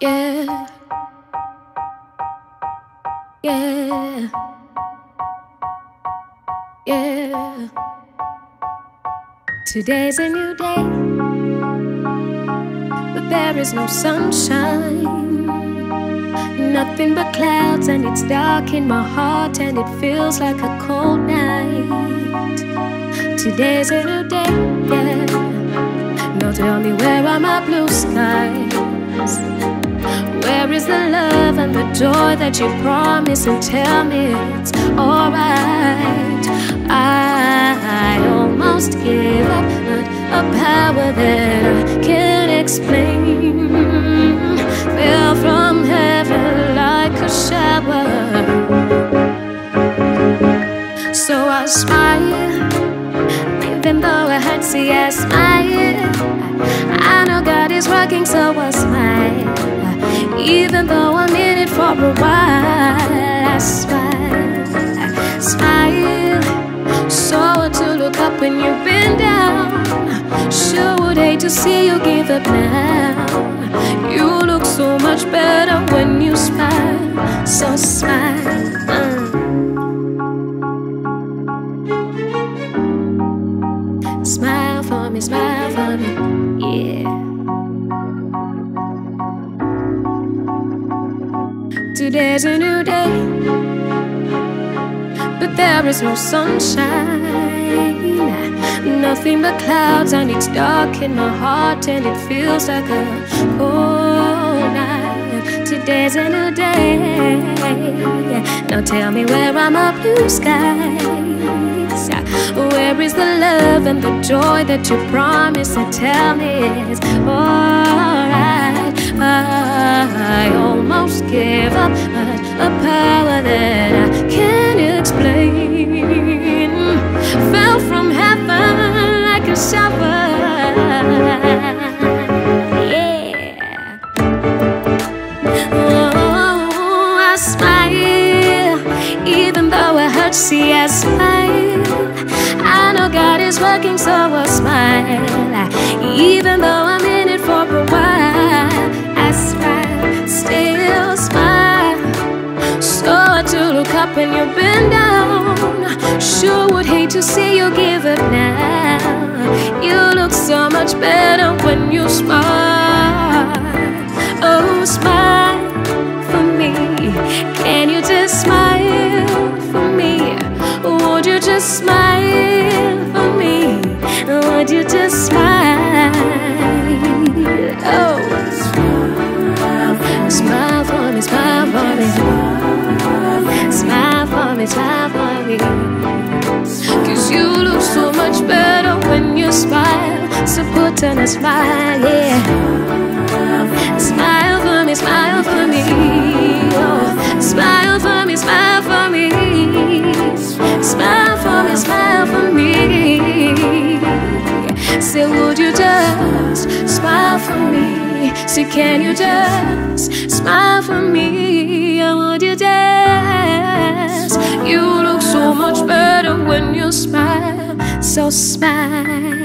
Yeah. Yeah. Yeah. Today's a new day, but there is no sunshine. Nothing but clouds, and it's dark in my heart, and it feels like a cold night. Today's a new day, yeah. Skies? Where is the love and the joy that you promised? And tell me it's alright. I almost gave up, but a power that I can't explain fell from heaven like a shower. So I smile, even though I hurt. See, I. I know God is working, so I smile. Even though I'm in it for a while, I smile, smile. So hard to look up when you've been down. Sure would hate to see you give up now. You look so much better when you smile, so smile. For me, smile for me, yeah. Today's a new day, but there is no sunshine. Nothing but clouds, and it's dark in my heart, and it feels like a cold night. Today's a new day. Now tell me where are my blue skies? Is love and the joy that you promised? And tell me it's alright. I almost gave up, but a power that I can't explain fell from heaven like a shower. Yeah. Oh, I smile, even though it hurts. See, I. I is working, so I smile. Even though I'm Smile for me, smile. Cause you look so much better when you smile. So put on a smile, yeah. Smile for me, smile for me. Oh, smile for me, smile for me. Smile for me, smile for me. Say, would you just smile for me? Say, can you just smile for me? Would you So smile.